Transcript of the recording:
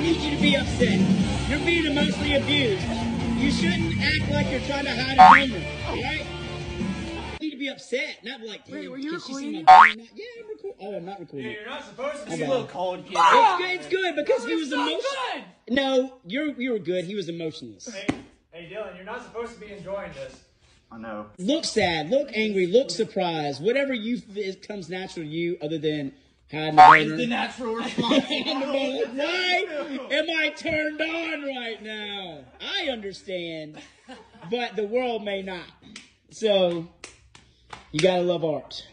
I need you to be upset. You're being emotionally abused. You shouldn't act like you're trying to hide a humor, alright? You need to be upset, not like, Wait, were you can she see recording? Yeah, I'm recording. Oh, I'm not recording. You're not supposed to I'm be bad. a little cold kid. It's good, it's good because he was was so emotional. No, you're you were good. He was emotionless. Hey, hey, Dylan, you're not supposed to be enjoying this. I know. Look sad, look angry, look surprised. Whatever you it comes natural to you, other than It's the natural response. Why am I turned on right now? I understand, but the world may not. So you gotta love art.